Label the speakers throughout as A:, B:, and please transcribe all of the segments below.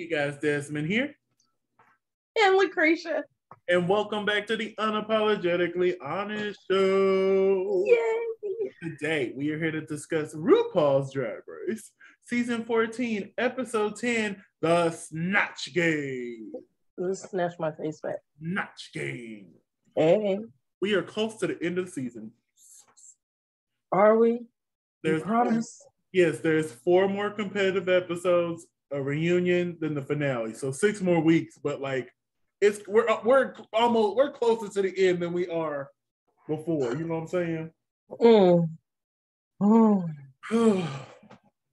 A: you guys, Desmond here.
B: And LaCresha.
A: And welcome back to the Unapologetically Honest Show.
B: Yay!
A: Today, we are here to discuss RuPaul's Drag Race, Season 14, Episode 10, The Snatch Game.
B: Just snatch my face back.
A: Snatch Game.
B: Hey,
A: We are close to the end of the season.
B: are we?
A: There's
B: you promise?
A: Yes, there's four more competitive episodes, a reunion, then the finale. So six more weeks, but like it's we're we're almost we're closer to the end than we are before. You know what I'm saying?
B: Mm. Mm.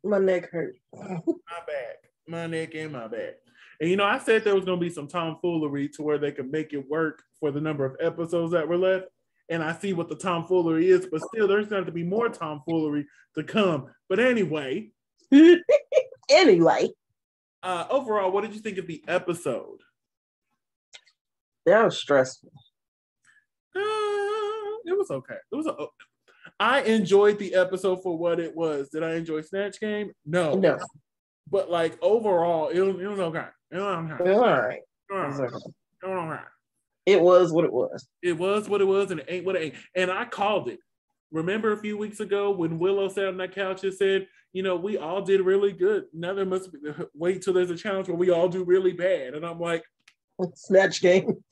A: my
B: neck hurt.
A: My back, my neck and my back. And you know, I said there was gonna be some tomfoolery to where they could make it work for the number of episodes that were left. And I see what the tomfoolery is, but still there's going to be more tomfoolery to come. But anyway,
B: anyway,
A: uh overall, what did you think of the episode?
B: that was stressful.
A: Uh, it was okay. It was. A, I enjoyed the episode for what it was. Did I enjoy Snatch Game? No.
B: No.
A: But like overall, it was, it was okay. It was okay.
B: All right.
A: It was okay. Was okay.
B: It was what it was.
A: It was what it was, and it ain't what it ain't. And I called it. Remember a few weeks ago when Willow sat on that couch and said, "You know, we all did really good. Now there must be wait till there's a challenge where we all do really bad." And I'm like,
B: Snatch game.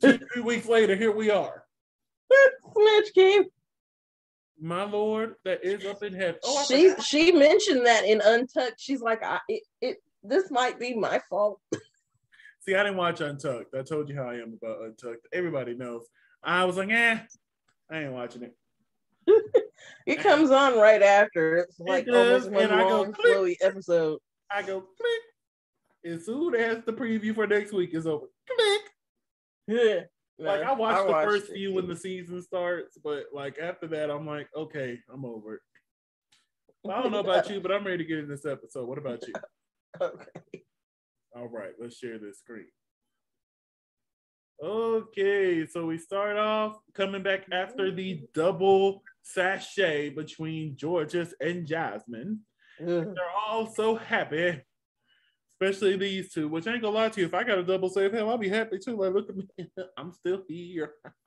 A: two, three weeks later, here we are.
B: Snatch game.
A: My Lord, that is up in heaven. Oh,
B: she
A: forgot.
B: she mentioned that in Untucked. She's like, I, it, it this might be my fault.
A: See, I didn't watch Untucked. I told you how I am about Untucked. Everybody knows. I was like, eh, I ain't watching it.
B: It comes on right after. It's like
A: does,
B: almost one
A: I
B: long, flowy episode.
A: I go click. As soon as the preview for next week is over, click.
B: Yeah.
A: Like I watched the
B: watched
A: first
B: it.
A: few when the season starts, but like after that, I'm like, okay, I'm over it. I don't know about you, but I'm ready to get in this episode. What about you?
B: Okay.
A: All right, let's share this screen. Okay, so we start off coming back after the double sachet between Jorgeous and Jasmine. They're all so happy, especially these two, which I ain't gonna lie to you. If I got a double save him, I'll be happy too. Like, look at me, I'm still here.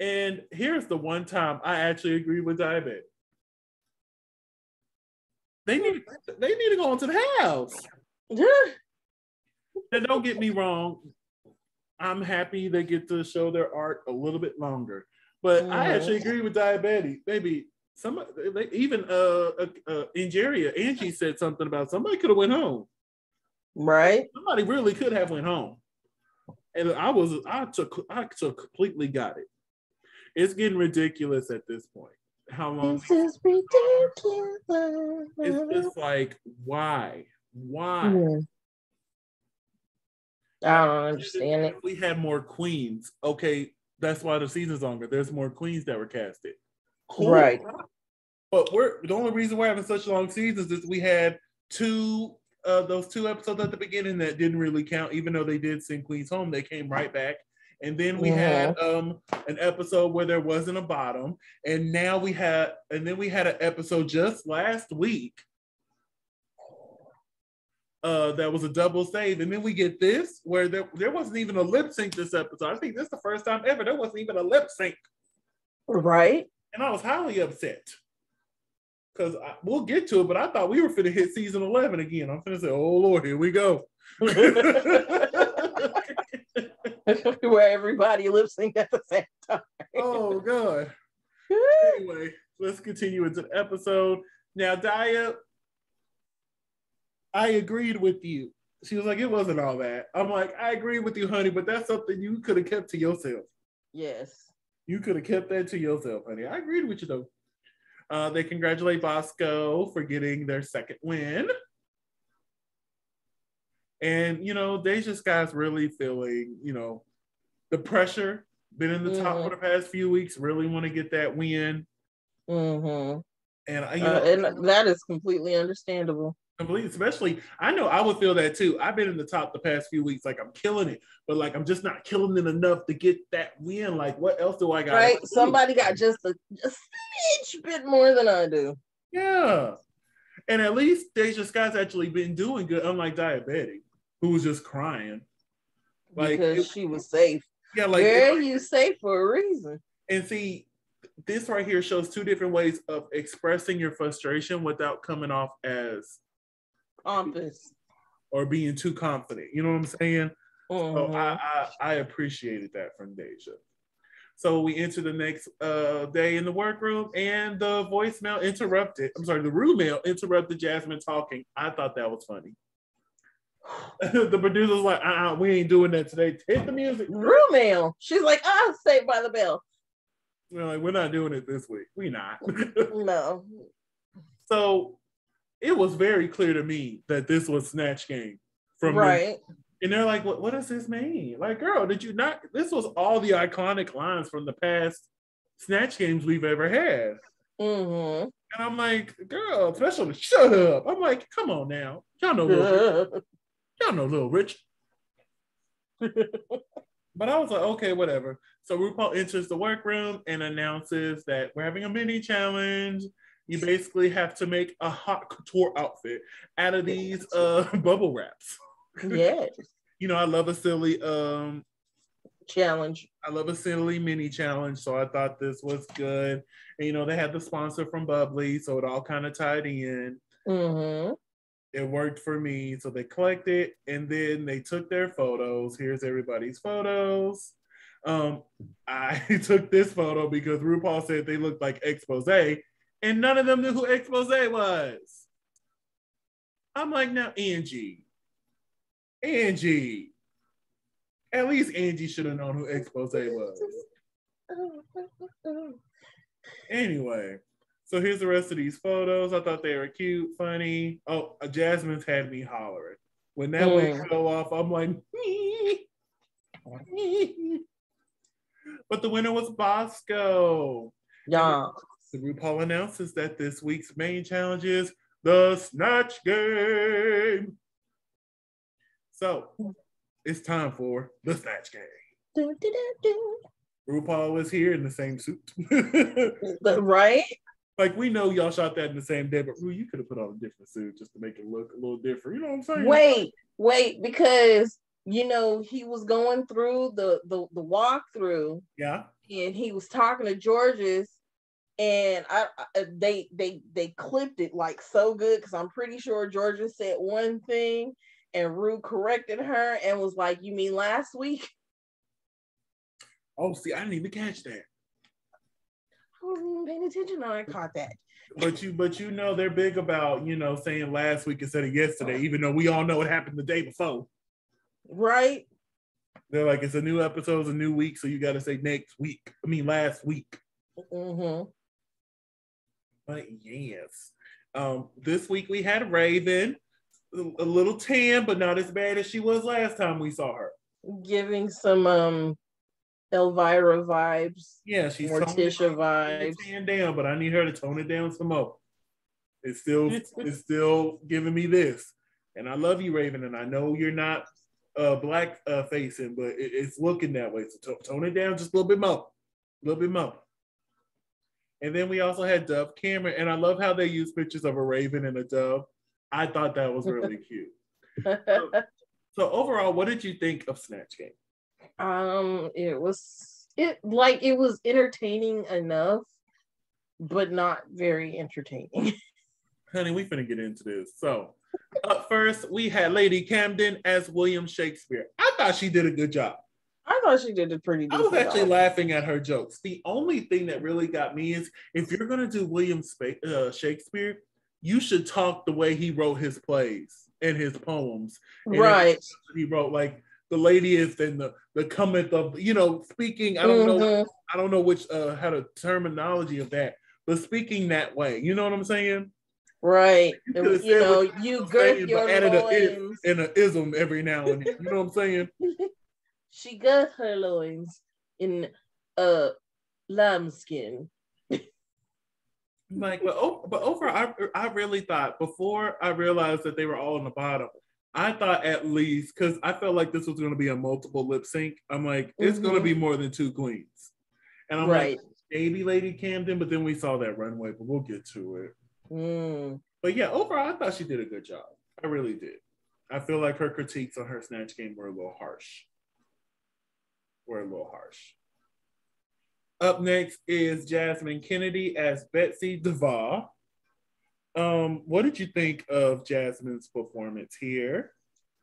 A: and here's the one time I actually agree with Daya Betty. They need they need to go into the house. And don't get me wrong, I'm happy they get to show their art a little bit longer. But I
B: Mhm.
A: actually agree with Diabetes. Maybe some even uh, uh, uh Angeria, Angie said something about somebody could have went home.
B: right?
A: Somebody really could have went home. And I was I took I took completely got it. It's getting ridiculous at this point. How long
B: This is ridiculous.
A: it's just like why? Why?
B: Hmm. I don't understand it.
A: We had more queens, okay, that's why the season's longer. There's more queens that were casted. Cool.
B: Right.
A: But we're the only reason we're having such long seasons is we had two uh those two episodes at the beginning that didn't really count, even though they did send Queens home, they came right back. And then we had um an episode where there wasn't a bottom, and now we had and then we had an episode just last week uh, that was a double save. And then we get this where there, there wasn't even a lip sync this episode. I think this is the first time ever there wasn't even a lip sync.
B: Right?
A: And I was highly upset. Because we'll get to it, but I thought we were finna hit season 11 again. I'm finna say, oh Lord, here we go.
B: Where everybody lip sync at the same time.
A: oh God. Anyway, let's continue into the episode. Now, Daya, I agreed with you. She was like, it wasn't all that. I'm like, I agree with you, honey, but that's something you could have kept to yourself.
B: Yes.
A: You could have kept that to yourself, honey. I agreed with you though. Uh, they congratulate Bosco for getting their second win. And you know, Deja's guys really feeling, you know, the pressure. Been in the top
B: Mhm.
A: for the past few weeks, really want to get that win.
B: Mm-hmm.
A: And I- you
B: Uh,
A: know,
B: and that is completely understandable.
A: Complete, especially I know I would feel that too. I've been in the top the past few weeks, like I'm killing it, but like I'm just not killing it enough to get that win. Like, what else do I got?
B: Right? Somebody got just a, a smidge bit more than I do.
A: Yeah. And at least Deja Skye's actually been doing good, unlike Daya Betty, who was just crying.
B: Like because it, she was safe.
A: Yeah, like
B: girl, you safe for a reason.
A: And see, this right here shows two different ways of expressing your frustration without coming off as
B: pompous
A: or being too confident. You know what I'm saying? Mm-hmm. So I, I, I appreciated that from Deja. So we enter the next uh, day in the workroom, and the voicemail interrupted. I'm sorry, the room mail interrupted Jasmine talking. I thought that was funny. the producer's like, uh-uh, we ain't doing that today. Hit the music.
B: Room mail. She's like, ah, saved by the bell.
A: We're like, we're not doing it this week. We not.
B: no.
A: So it was very clear to me that this was Snatch Game from
B: right.
A: The, and they're like, what, what does this mean? Like, girl, did you not? This was all the iconic lines from the past Snatch Games we've ever had.
B: Mm-hmm.
A: And I'm like, girl, special, shut up. I'm like, come on now. Y'all know Little Y'all know Little Rich. but I was like, okay, whatever. So RuPaul enters the workroom and announces that we're having a mini challenge. You basically have to make a haute couture outfit out of these uh, bubble wraps.
B: Yes.
A: you know, I love a silly um
B: challenge.
A: I love a silly mini challenge. So I thought this was good. And you know, they had the sponsor from Bubbly, so it all kind of tied in.
B: Mm-hmm.
A: It worked for me. So they collected and then they took their photos. Here's everybody's photos. Um, I took this photo because RuPaul said they looked like Exposé, and none of them knew who Exposé was. I'm like, now Angie, Angie. At least Angie should have known who Exposé was. Anyway, so here's the rest of these photos. I thought they were cute, funny. Oh, Jasmine's had me hollering. When that mm. wig fell off, I'm like, but the winner was Bosco.
B: Yeah.
A: The RuPaul announces that this week's main challenge is the Snatch Game. So it's time for the Snatch Game. Do, do, do, RuPaul is here in the same suit.
B: right?
A: Like we know y'all shot that in the same day, but Ru, you could have put on a different suit just to make it look a little different. You know what I'm saying?
B: Wait, wait, because you know he was going through the the, the walkthrough.
A: Yeah.
B: And he was talking to Jorgeous, and I, I they they they clipped it like so good because I'm pretty sure Jorgeous said one thing and Ru corrected her and was like, "You mean last week?"
A: Oh, see, I didn't even catch that.
B: I wasn't even paying attention. I caught that.
A: But you, but you know, they're big about you know saying last week instead of yesterday, even though we all know what happened the day before.
B: Right.
A: They're like, it's a new episode, it's a new week, so you got to say next week. I mean, last week.
B: Mm-hmm.
A: But yes, um, this week we had Raven a little tan, but not as bad as she was last time we saw her.
B: Giving some um Elvira vibes.
A: Yeah, she's
B: Morticia vibes.
A: Tan down, but I need her to tone it down some more. It's still it's still giving me this, and I love you, Raven, and I know you're not uh black uh facing, but it, it's looking that way. So t- tone it down just a little bit more, a little bit more. And then we also had Dove Cameron, and I love how they use pictures of a raven and a dove I thought that was really cute. So, so, overall, what did you think of Snatch Game?
B: Um, it was it like it was entertaining enough, but not very entertaining.
A: Honey, we finna get into this. So, up first, we had Lady Camden as William Shakespeare. I thought she did a good job.
B: I thought she did a pretty.
A: I was actually job. laughing at her jokes. The only thing that really got me is if you're gonna do William uh, Shakespeare, you should talk the way he wrote his plays and his poems.
B: And right.
A: He wrote like the ladiest and the the cometh of you know speaking. I don't mm-hmm. know. I don't know which uh how the terminology of that, but speaking that way. You know what I'm saying?
B: Right. You, you know, you your
A: loins. and an ism every now and then. You know what I'm saying?
B: she girth her loins in uh lambskin
A: like, but oh, but overall, I I really thought before I realized that they were all in the bottom. I thought at least because I felt like this was going to be a multiple lip sync. I'm like, it's mm-hmm. going to be more than two queens, and I'm right. like, maybe Lady Camden, but then we saw that runway, but we'll get to it.
B: Mm.
A: But yeah, overall, I thought she did a good job. I really did. I feel like her critiques on her snatch game were a little harsh. Were a little harsh. Up next is Jasmine Kennedy as Betsy DeVos. Um, what did you think of Jasmine's performance here?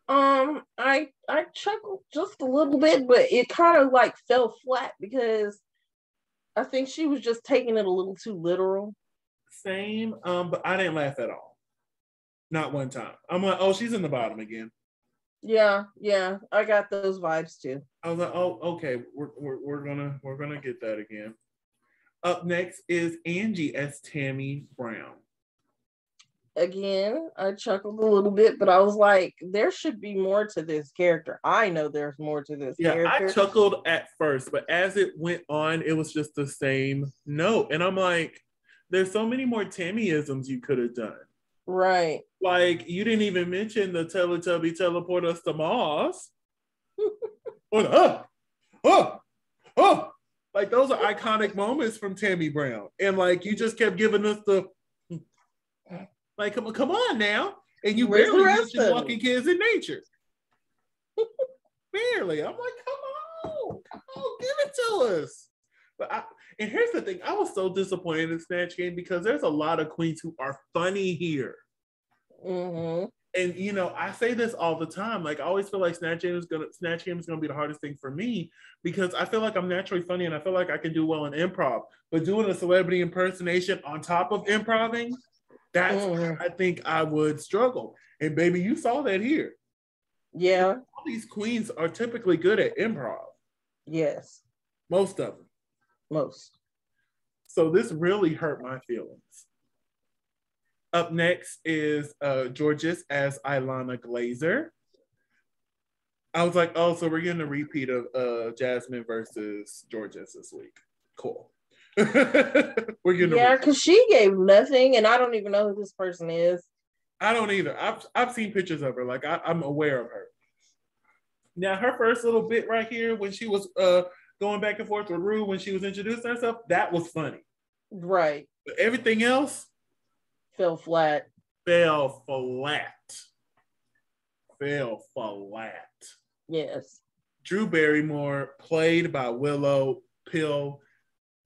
B: Um, I I chuckled just a little bit, but it kind of like fell flat because I think she was just taking it a little too literal.
A: Same, um, but I didn't laugh at all. Not one time. I'm like, oh, she's in the bottom again.
B: Yeah, yeah, I got those vibes too.
A: I was like, oh, okay, we're, we're, we're gonna we're gonna get that again. Up next is Angie as Tammy Brown.
B: Again, I chuckled a little bit, but I was like, there should be more to this character. I know there's more to this
A: yeah,
B: character.
A: I chuckled at first, but as it went on, it was just the same note. And I'm like, there's so many more Tammyisms you could have done.
B: Right.
A: Like you didn't even mention the Teletubby teleport us to Mars. or the, uh, oh, oh, like those are iconic moments from Tammy Brown, and like you just kept giving us the like, come on, come on now, and you
B: Where's
A: barely mentioned walking kids in nature. barely, I'm like, come on, come on, give it to us. But I, and here's the thing, I was so disappointed in Snatch Game because there's a lot of queens who are funny here.
B: Hmm
A: and you know, I say this all the time. Like I always feel like Snatch Game is gonna Snatch Game is gonna be the hardest thing for me because I feel like I'm naturally funny and I feel like I can do well in improv. But doing a celebrity impersonation on top of improving, that's where
B: Mhm.
A: I think I would struggle. And baby, you saw that here.
B: Yeah.
A: All these queens are typically good at improv,
B: Yes.
A: most of them.
B: Most.
A: So this really hurt my feelings. Up next is uh, Jorgeous as Ilana Glazer. I was like, oh, so we're getting a repeat of uh, Jasmine versus Jorgeous this week. Cool. we're getting.
B: Yeah, because she gave nothing, and I don't even know who this person is.
A: I don't either. I've I've seen pictures of her. Like I, I'm aware of her. Now her first little bit right here when she was uh, going back and forth with Ru when she was introducing herself, that was funny.
B: Right.
A: But everything else,
B: Fell flat.
A: fell flat. Fell flat.
B: Yes.
A: Drew Barrymore, played by Willow Pill.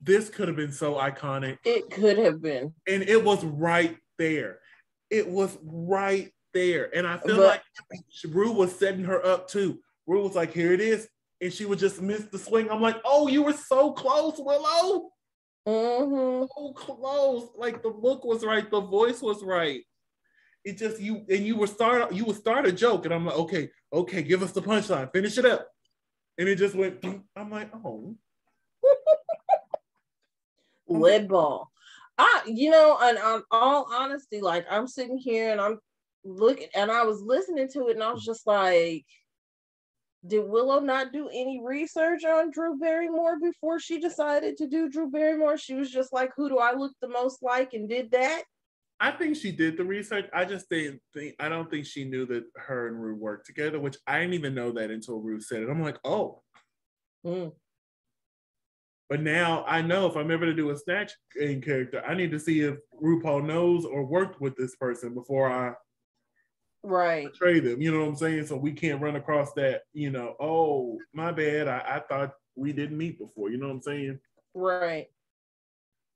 A: This could have been so iconic.
B: It could have been.
A: And it was right there. It was right there. And I feel
B: But-
A: like Ru was setting her up too. Ru was like, here it is. And she would just miss the swing. I'm like, oh, you were so close, Willow.
B: Hmm
A: so close. Like the look was right, the voice was right. It just you and you were start you would start a joke, and I'm like, okay, okay, give us the punchline, finish it up. And it just went. I'm like, oh,
B: Lead ball. I, you know, and on all honesty, like I'm sitting here and I'm looking and I was listening to it and I was just like, did Willow not do any research on Drew Barrymore before she decided to do Drew Barrymore? She was just like, who do I look the most like and did that?
A: I think she did the research. I just didn't think. I don't think she knew that her and Ru worked together, which I didn't even know that until Ru said it. I'm like, oh.
B: Mm.
A: But now I know if I'm ever to do a snatch game character, I need to see if RuPaul knows or worked with this person before I
B: Right.
A: portray them. You know what I'm saying? So we can't run across that, you know, oh, my bad. I, I thought we didn't meet before. You know what I'm saying?
B: Right.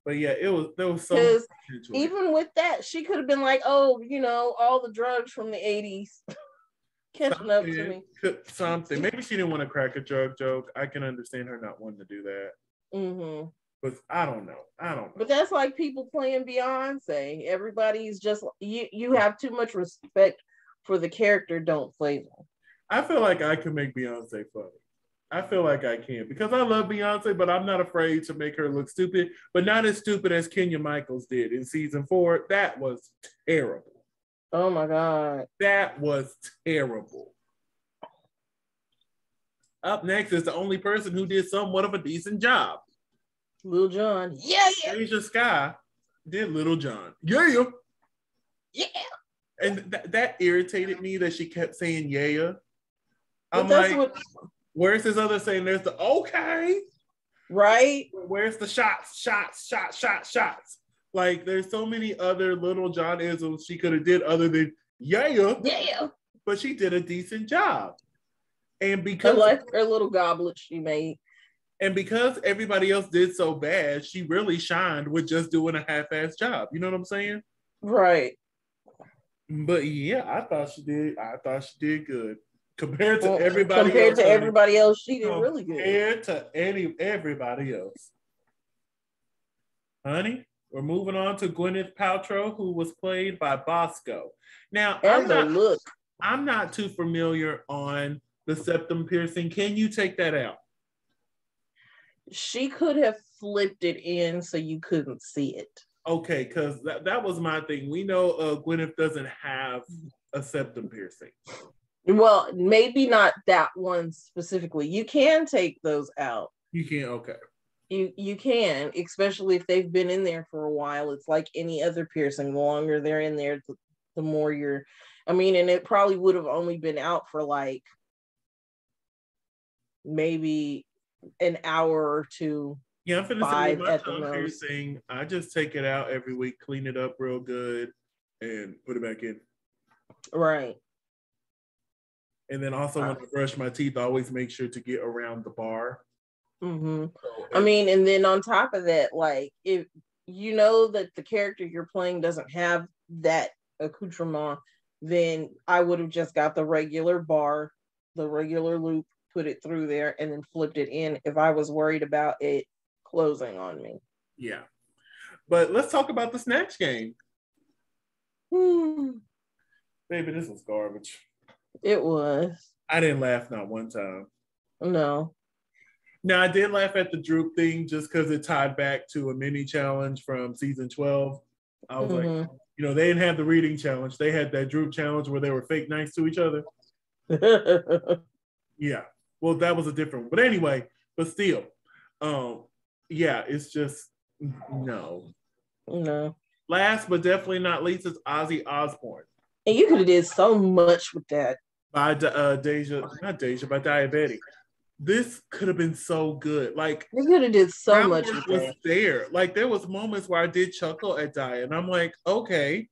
A: But yeah, it was there was so into it.
B: even with that, she could have been like, oh, you know, all the drugs from the 80s catching up to me.
A: something. Maybe she didn't want to crack a drug joke. I can understand her not wanting to do that.
B: mm-hmm
A: But I don't know. I don't know.
B: But that's like people playing Beyonce. Everybody's just you. You have too much respect for the character. Don't play them.
A: I feel like I can make Beyonce funny. I feel like I can because I love Beyonce, but I'm not afraid to make her look stupid, but not as stupid as Kenya Michaels did in season four. That was terrible.
B: Oh my god.
A: That was terrible. Up next is the only person who did somewhat of a decent job.
B: Lil Jon. Yeah, yeah,
A: Deja Skye did Little John. Yeah.
B: yeah.
A: And th- that irritated me that she kept saying yeah. I'm
B: that's
A: like,
B: what
A: where's this other saying? There's the okay.
B: right?
A: Where's the shots, shots, shots, shots, shots? Like there's so many other little John isms she could have did other than yeah,
B: Yeah.
A: but she did a decent job. And because
B: her little goblet she made.
A: and because everybody else did so bad, she really shined with just doing a half-ass job. You know what I'm saying?
B: Right.
A: But yeah, I thought she did. I thought she did good compared to
B: Well,
A: everybody.
B: Compared
A: else,
B: to everybody else, she did really good.
A: Compared to any everybody else, honey. We're moving on to Gwyneth Paltrow, who was played by Bosco. Now, I'm not,
B: look.
A: I'm not too familiar on the septum piercing. Can you take that out?
B: She could have flipped it in so you couldn't see it.
A: Okay, because that, that was my thing. We know uh, Gwyneth doesn't have a septum piercing.
B: Well, maybe not that one specifically. You can take those out.
A: You can't. Okay.
B: You you can, especially if they've been in there for a while. It's like any other piercing. The longer they're in there, the, the more you're. I mean, and it probably would have only been out for like maybe an hour or two.
A: Yeah, I'm finna say
B: Five
A: my
B: at the
A: tongue
B: most.
A: piercing. I just take it out every week, clean it up real good, and put it back in.
B: Right.
A: And then also when I brush my teeth, I always make sure to get around the bar.
B: Mm-hmm.
A: So
B: I mean, and then on top of that, like if you know that the character you're playing doesn't have that accoutrement, then I would have just got the regular bar, the regular loop, put it through there, and then flipped it in if I was worried about it closing on me.
A: yeah. But let's talk about the snatch game.
B: Hmm,
A: Baby, this was garbage.
B: It was.
A: I didn't laugh not one time.
B: No.
A: Now I did laugh at the droop thing just because it tied back to a mini challenge from season 12. I was like,
B: Mhm.
A: you know, they didn't have the reading challenge. They had that droop challenge where they were fake nice to each other. Yeah. Well, that was a different one. But anyway, but still, um, yeah, it's just no.
B: no.
A: Last but definitely not least is Ozzy Osbourne
B: And you could have did so much with that.
A: by uh, Deja, not Deja, by Daya Betty. This could have been so good. Like
B: You could have did so
A: crowd
B: much
A: was
B: that.
A: there. Like there was moments where I did chuckle at Dia, and I'm like, okay,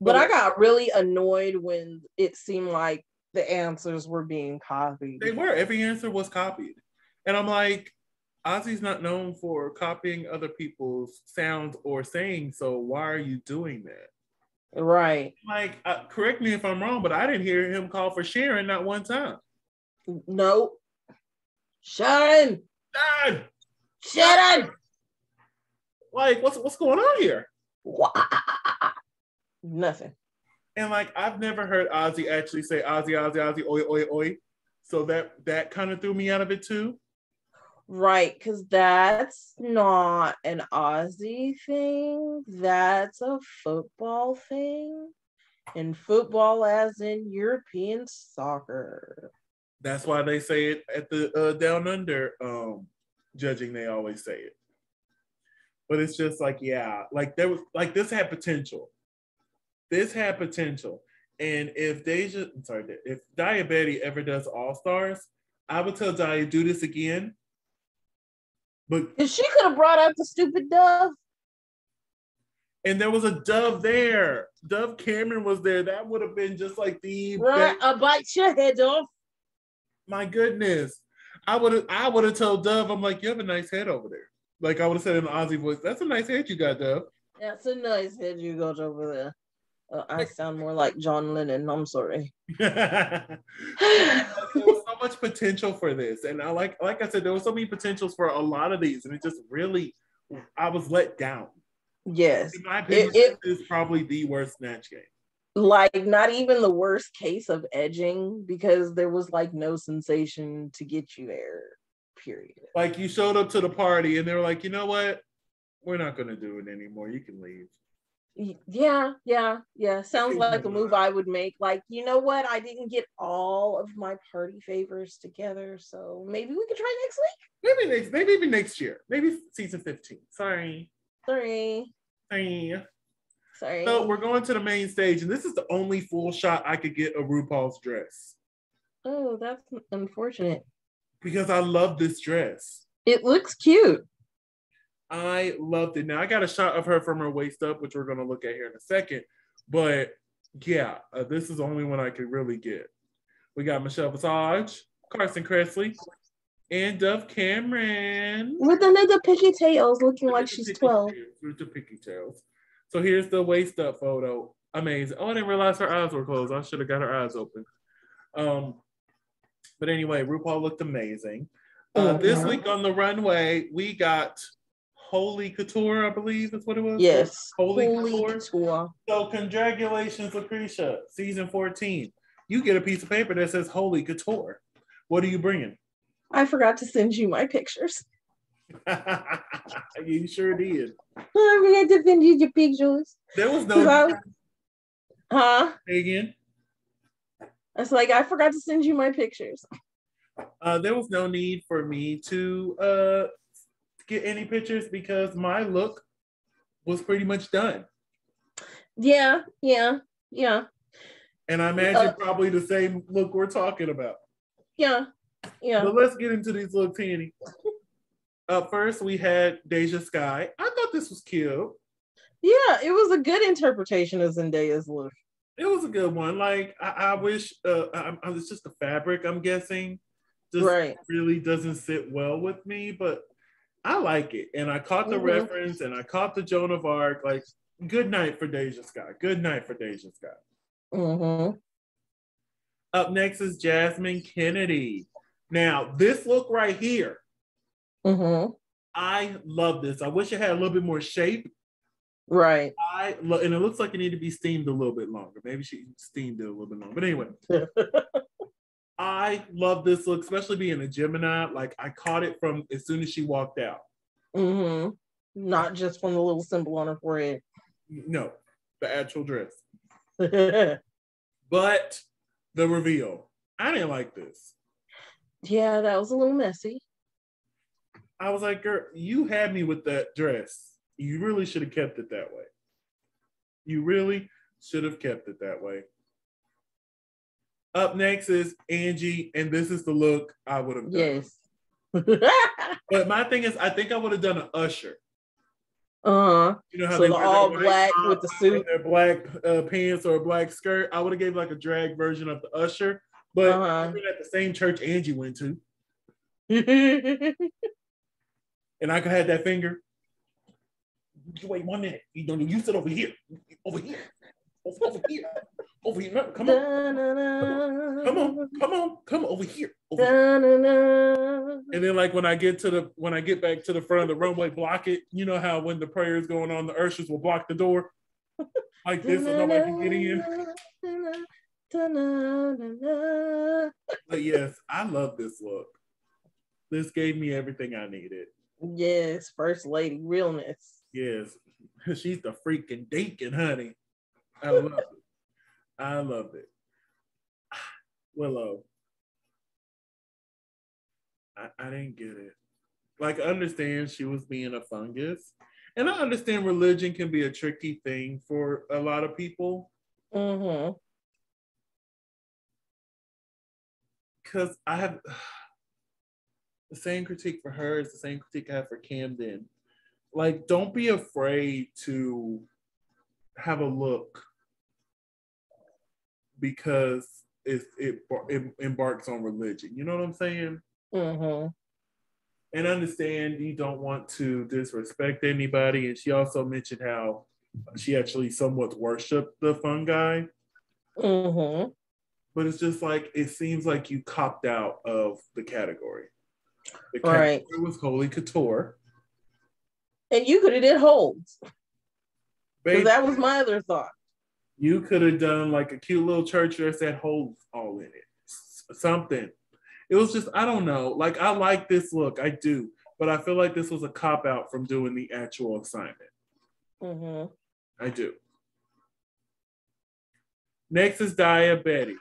B: But I got really annoyed when it seemed like the answers were being copied.
A: they were. Every answer was copied, and I'm like, Ozzy's not known for copying other people's sounds or saying. So why are you doing that?
B: Right.
A: Like, uh, correct me if I'm wrong, but I didn't hear him call for Sharon not one time.
B: Nope. Sharon!
A: God,
B: Sharon!
A: like, what's what's going on here?
B: Wha- ah, ah, ah, Nothing.
A: And like, I've never heard Ozzy actually say Ozzy, Ozzy, Ozzy, oi, oi, oi. So that that kind of threw me out of it too.
B: Right, because that's not an Aussie thing. That's a football thing. And football, as in European soccer.
A: That's why they say it at the uh, down under um, judging. They always say it, but it's just like yeah, like there was like this had potential. This had potential, and if Deja, I'm sorry, if Diabetes ever does All Stars, I would tell Dia do this again. But
B: And she could have brought out the stupid dove.
A: and there was a Dove there. Dove Cameron was there. That would have been just like the
B: Right, I'll bite your head off.
A: my goodness. I would have I would have told Dove, I'm like, you have a nice head over there. Like I would have said in an Aussie voice, that's a nice head you got, Dove.
B: That's a nice head you got over there. Uh, I sound more like John Lennon. I'm sorry.
A: there was so much potential for this. And I like like I said, there was so many potentials for a lot of these, and it just really I was let down.
B: yes.
A: In my opinion,
B: It-
A: this is probably the worst snatch game.
B: Like, not even the worst case of edging because there was like no sensation to get you there, period.
A: Like you showed up to the party and they were like, you know what? We're not gonna do it anymore. You can leave.
B: Yeah, yeah, yeah. Sounds like a move I would make. Like, you know what? I didn't get all of my party favors together, so maybe we could try next week.
A: Maybe next, maybe even next year. Maybe season 15. Sorry.
B: Sorry,
A: Sorry.
B: sorry.
A: So we're going to the main stage, and this is the only full shot I could get of RuPaul's dress
B: oh, that's unfortunate.
A: because I love this dress.
B: It looks cute.
A: I loved it. Now I got a shot of her from her waist up, which we're gonna look at here in a second. But yeah, uh, this is the only one I could really get. We got Michelle Visage, Carson Kressley, and Dove Cameron.
B: With the little picky tails looking like she's 12.
A: With the picky tails. So here's the waist up photo. Amazing. Oh, I didn't realize her eyes were closed. I should have got her eyes open. Um, but anyway, RuPaul looked amazing. Uh, mm-hmm. This week on the runway, we got Holy Couture, I believe that's what it was.
B: Yes.
A: Holy, Holy Couture. Couture. So congratulations, LaCresha, season 14. You get a piece of paper that says Holy Couture. What are you bringing?
B: I forgot to send you my pictures.
A: you sure did.
B: I forgot to send you your pictures.
A: There was no. Was,
B: huh?
A: Say again.
B: It's like I forgot to send you my pictures.
A: Uh, there was no need for me to uh, get any pictures because my look was pretty much done.
B: Yeah, yeah, yeah.
A: And I imagine uh, probably the same look we're talking about.
B: Yeah, yeah.
A: But let's get into these looks, Tanny. Up first, we had Deja Skye. I thought this was cute.
B: Yeah, it was a good interpretation of Zendaya's look.
A: It was a good one. Like I, I wish uh, I, I, it's just the fabric. I'm guessing just right. really doesn't sit well with me, but I like it. And I caught the mm-hmm. reference and I caught the Joan of Arc. Like, good night for Deja Skye. Good night for Deja Skye.
B: Mm-hmm.
A: Up next is Jasmine Kennedy. Now, this look right here,
B: mm-hmm.
A: I love this. I wish it had a little bit more shape.
B: Right.
A: I lo- and it looks like it need to be steamed a little bit longer. Maybe she steamed it a little bit longer. But anyway, I love this look, especially being a Gemini. Like I caught it from as soon as she walked out.
B: Mm-hmm. Not just from the little symbol on her forehead.
A: No, the actual dress. but the reveal, I didn't like this.
B: Yeah, that was a little messy.
A: I was like, girl, you had me with that dress. You really should have kept it that way. You really should have kept it that way. Up next is Angie, and this is the look I would have
B: done. Yes.
A: but my thing is, I think I would have done an usher.
B: Uh-huh.
A: You know how
B: so
A: they
B: all black with the suit,
A: their black uh, pants or a black skirt. I would have gave like a drag version of the usher, but uh-huh. at the same church Angie went to, and I could have that finger. Wait one minute. You don't. You sit over here. Over here. Over here over here. Come on. Come on. Come on. Come over here. Over here. And then like when I get to the when I get back to the front of the runway, block it. You know how when the prayer is going on, the ushers will block the door like this so nobody can get in. but yes, I love this look. This gave me everything I needed.
B: Yes, first lady realness.
A: Yes, she's the freaking deacon, honey. I love it. I love it. Willow. I, I didn't get it. Like, I understand she was being a fungus. And I understand religion can be a tricky thing for a lot of people.
B: Mm-hmm.
A: Because I have the same critique for her is the same critique I have for Camden. Like, don't be afraid to have a look because it, it, it embarks on religion. You know what I'm saying?
B: Mm-hmm.
A: And understand you don't want to disrespect anybody. And she also mentioned how she actually somewhat worshipped the fungi.
B: Mm-hmm.
A: But it's just like it seems like you copped out of the category. The
B: category right.
A: was Holy Couture.
B: And you could have did holds. That was my other thought.
A: You could have done like a cute little church dress that holds all in it. Something. It was just, I don't know. Like, I like this look. I do. But I feel like this was a cop out from doing the actual assignment.
B: Mm-hmm.
A: I do. Next is Daya Betty.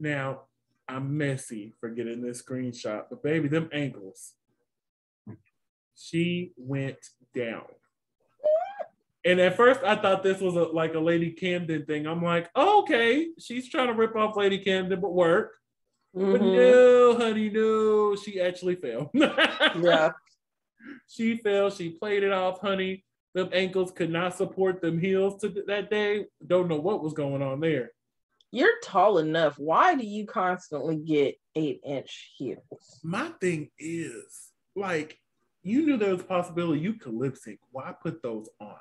A: Now, I'm messy for getting this screenshot, but baby, them ankles. She went down. And at first, I thought this was a, like a Lady Camden thing. I'm like, oh, okay, she's trying to rip off Lady Camden, but work. Mm-hmm. But no, honey, no, she actually fell.
B: yeah,
A: she fell. She played it off, honey. Them ankles could not support them heels to th- that day. Don't know what was going on there.
B: You're tall enough. Why do you constantly get eight inch heels?
A: My thing is, like, you knew there was a possibility you could lip sync. Why put those on?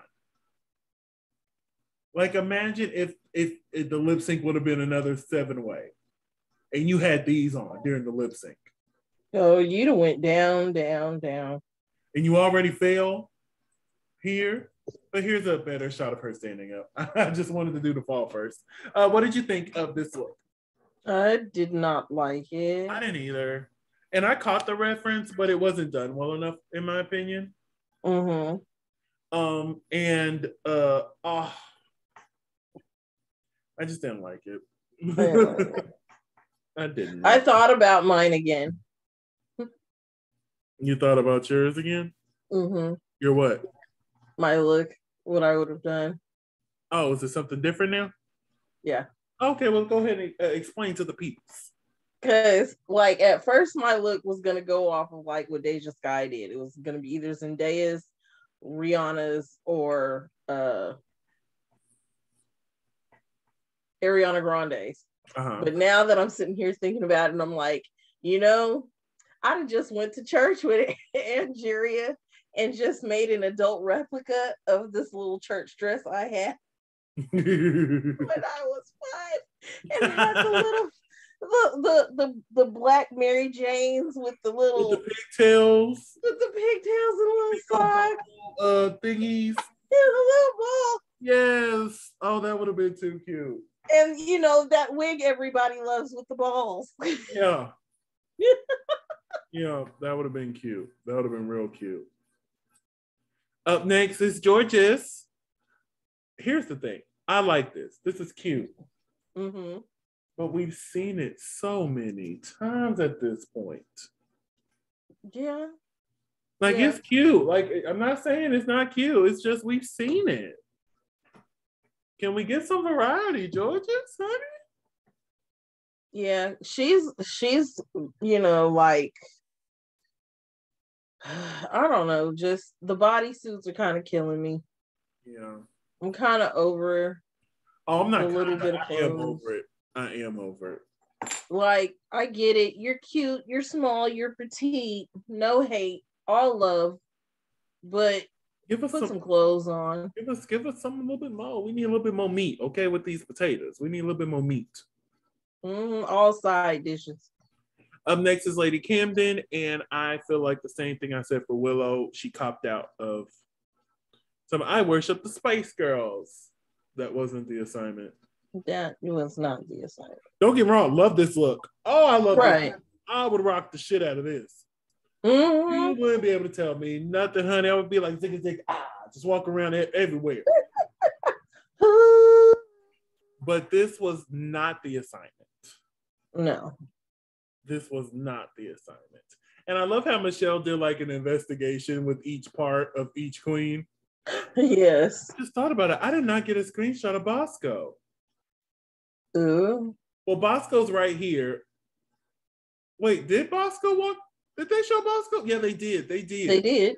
A: Like, imagine if if, if the lip sync would have been another seven way, and you had these on during the lip sync,
B: Oh, you'd have went down, down, down.
A: and you already fail here. But here's a better shot of her standing up. I just wanted to do the fall first. Uh, what did you think of this look?
B: I did not like it.
A: I didn't either. And I caught the reference, but it wasn't done well enough, in my opinion.
B: Mm-hmm.
A: Um, and uh, oh, I just didn't like it. I didn't.
B: I thought about mine again.
A: you thought about yours again?
B: Mm-hmm.
A: Your what?
B: My look, what I would have done.
A: Oh, is it something different now?
B: Yeah.
A: Okay, well, go ahead and uh, explain to the people.
B: Cause like at first my look was gonna go off of like what Deja Skye did. It was gonna be either Zendaya's, Rihanna's, or uh Ariana Grande's.
A: Uh-huh.
B: But now that I'm sitting here thinking about it, and I'm like, you know, I done just went to church with Angeria and just made an adult replica of this little church dress I had when I was five, and it had the little the the the, the black Mary Janes with the little
A: With the pigtails,
B: with the pigtails and little side,
A: uh, thingies.
B: and the little ball.
A: Yes. Oh, that would have been too cute.
B: And you know that wig everybody loves with the balls.
A: Yeah. yeah, that would have been cute. That would have been real cute. Up next is Jorgeous. Here's the thing. I like this. This is cute.
B: hmm
A: But we've seen it so many times at this point.
B: Yeah.
A: Like
B: Yeah.
A: it's cute. Like I'm not saying it's not cute. It's just we've seen it. Can we get some variety, Jorgeous, honey?
B: Yeah, she's she's you know like I don't know, just the bodysuits are kind of killing me.
A: Yeah.
B: I'm kind of over
A: Oh, I'm not
B: A little
A: kinda-
B: bit of
A: I am over it. I am over it.
B: like I get it. You're cute, you're small, you're petite. No hate, all love. But
A: Give us
B: put
A: some,
B: some clothes on.
A: give us give us some a little bit more. We need a little bit more meat, okay, with these potatoes. We need a little bit more meat.
B: Mhm, all side dishes.
A: Up next is Lady Camden, and I feel like the same thing I said for Willow. She copped out of some. I worship the Spice Girls. That wasn't the assignment.
B: That was not the assignment.
A: Don't get me wrong, love this look. Oh, I love
B: Right.
A: this. I would rock the shit out of this.
B: Mhm.
A: You wouldn't be able to tell me nothing, honey. I would be like zig zig ah, just walk around everywhere. But this was not the assignment.
B: No.
A: This was not the assignment. And I love how Michelle did like an investigation with each part of each queen.
B: yes.
A: I just thought about it. I did not get a screenshot of Bosco.
B: Ooh.
A: Well, Bosco's right here. Wait, did Bosco walk? Did they show Bosco? Yeah, they did. They did.
B: They did.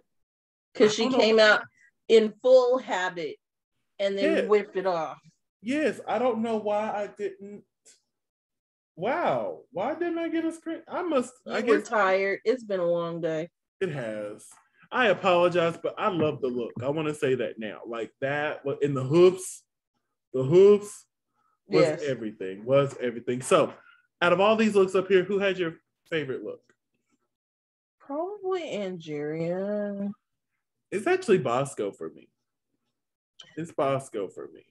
B: Because she
A: don't know
B: came out in full habit and then
A: Yeah.
B: whipped it off.
A: Yes, I don't know why I didn't. Wow, why didn't I get a screen? I must.
B: You
A: I
B: were
A: guess
B: tired. It's been a long day.
A: it has. I apologize, but I love the look. I want to say that now. Like that in the hoofs, the hoofs was
B: Yes.
A: everything. Was everything. So, out of all these looks up here, who had your favorite look?
B: Probably Angeria.
A: It's actually Bosco for me. It's Bosco for me.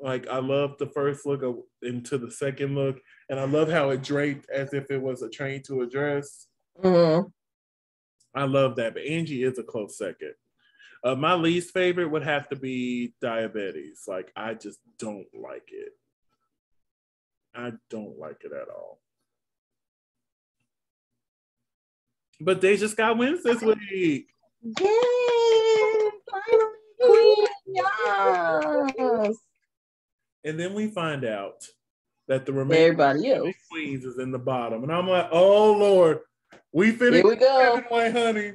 A: Like I love the first look of, into the second look, and I love how it draped as if it was a train to a dress.
B: Mhm.
A: I love that, but Angie is a close second. Uh, my least favorite would have to be diabetes. Like I just don't like it. I don't like it at all. But Deja Skye wins this week.
B: Yay! Finally, queen. Yes.
A: And then we find out that the remaining
B: Everybody else.
A: queens is in the bottom. And I'm like, oh Lord, we finished
B: Here we go.
A: seven way, honey.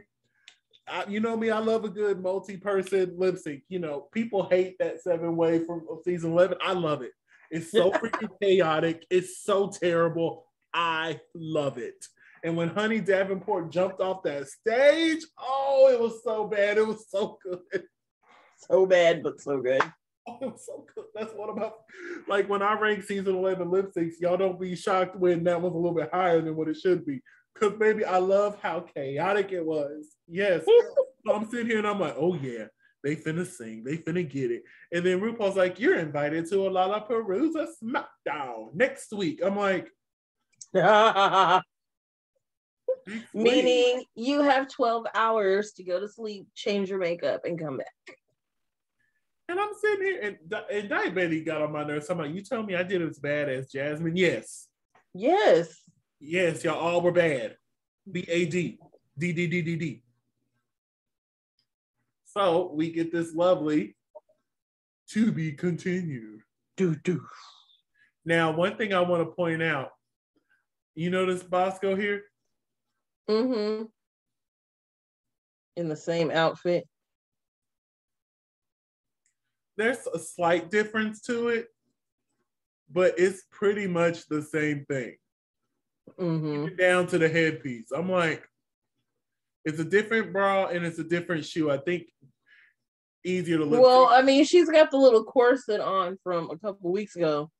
A: I, you know me, I love a good multi-person lip sync. You know, people hate that seven way from season eleven. I love it. It's so freaking chaotic. It's so terrible. I love it. And when Honey Davenport jumped off that stage, oh, it was so bad. It was so good.
B: So bad, but so good.
A: Oh, it was so good. That's what about like when I rank season 11 lip syncs, y'all don't be shocked when that was a little bit higher than what it should be. Because maybe I love how chaotic it was. Yes. so I'm sitting here and I'm like, oh yeah, they finna sing, they finna get it. And then RuPaul's like, you're invited to a LalaPaRUza SmackDown next week. I'm like,
B: meaning you have 12 hours to go to sleep, change your makeup, and come back.
A: And I'm sitting here, and, and Daya Betty got on my nerves. I'm like, you tell me I did as bad as Jasmine? Yes.
B: Yes.
A: Yes, y'all all were bad. B A D. D D D D D. So we get this lovely to be continued.
B: Do do.
A: Now, one thing I want to point out, you notice Bosco here?
B: Mm-hmm. In the same outfit.
A: There's a slight difference to it, but it's pretty much the same thing.
B: Mm-hmm.
A: Down to the headpiece. I'm like, it's a different bra and it's a different shoe. I think easier to look.
B: Well, I mean, she's got the little corset on from a couple weeks ago.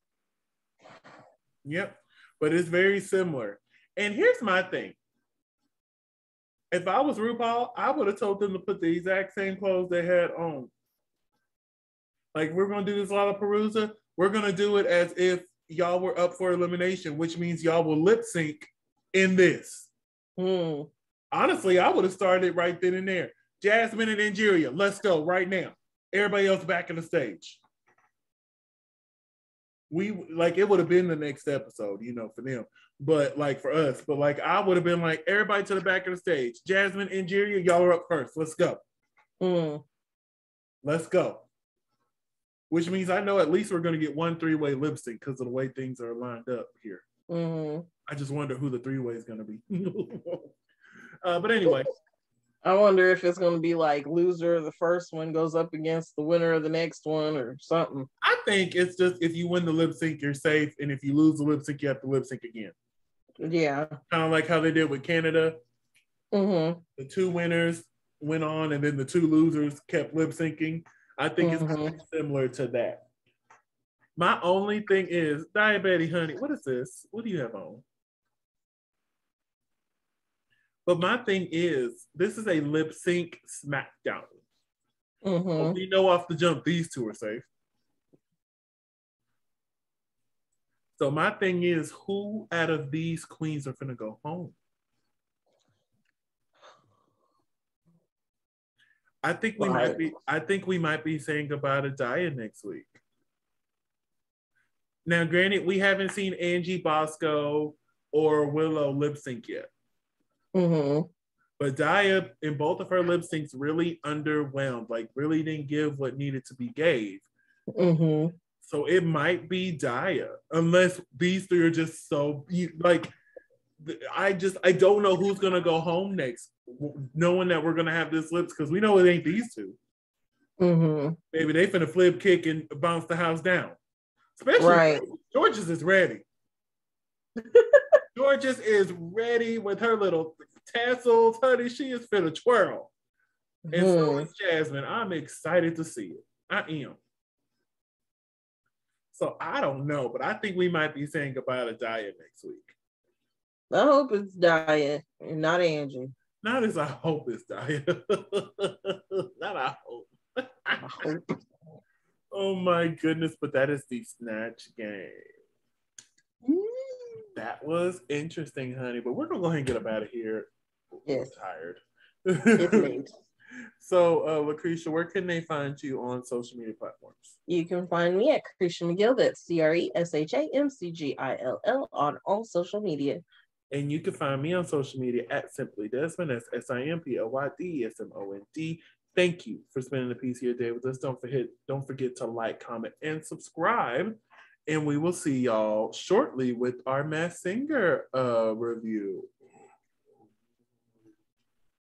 A: Yep, but it's very similar. And here's my thing. If I was RuPaul, I would have told them to put the exact same clothes they had on. Like we're gonna do this LalaPaRUza. We're gonna do it as if y'all were up for elimination, which means y'all will lip sync in this.
B: Hmm.
A: Honestly, I would have started right then and there. Jasmine and Angeria, let's go right now. Everybody else back in the stage. We like it would have been the next episode, you know, for them. But like for us, but like I would have been like everybody to the back of the stage. Jasmine and Angeria, y'all are up first. Let's go.
B: Mm.
A: Let's go which means I know at least we're going to get one three way lip sync because of the way things are lined up here.
B: Mm-hmm.
A: I just wonder who the three way is going to be. uh, but anyway.
B: I wonder if it's going to be like loser the first one goes up against the winner of the next one or something.
A: I think it's just if you win the lip sync, you're safe. And if you lose the lip sync, you have to lip sync again.
B: Yeah.
A: Kind of like how they did with Canada.
B: Mm-hmm.
A: The two winners went on, and then the two losers kept lip syncing. I think mm-hmm. it's similar to that. My only thing is Daya Betty, honey. What is this? What do you have on? But my thing is, this is a lip sync SmackDown.
B: Mm-hmm.
A: We know off the jump these two are safe. So my thing is, who out of these queens are gonna go home? I think we might be. I think we might be saying goodbye to Daya next week. Now, granted, we haven't seen Angie Bosco or Willow lip sync yet.
B: Mm-hmm.
A: But Daya in both of her lip syncs, really underwhelmed. Like, really didn't give what needed to be gave.
B: Mm-hmm.
A: So it might be Daya, unless these three are just so like. I just I don't know who's gonna go home next knowing that we're gonna have this lips because we know it ain't these 2
B: mm-hmm.
A: Maybe they finna flip, kick, and bounce the house down. Especially
B: right.
A: Jorgeous is ready. Jorgeous is ready with her little tassels, honey. She is finna twirl. And so mm-hmm. is Jasmine. I'm excited to see it. I am. So I don't know, but I think we might be saying goodbye to Daya next week.
B: I hope it's Daya and not Angie.
A: Not as I hope it's Daya. Not I hope. I hope. oh my goodness, but that is the snatch game. Mm. That was interesting, honey. But we're gonna go ahead and get up out of here.
B: Yes.
A: I'm tired. so, uh, LaCresha, where can they find you on social media platforms?
B: You can find me at Cresha McGill. That's C R E S H A M C G I L L on all social media.
A: And you can find me on social media at Simply Desmond. That's S I M P L Y D S M O N D. Thank you for spending a piece of your day with us. Don't forget, don't forget to like, comment, and subscribe. And we will see y'all shortly with our Masked Singer uh, review.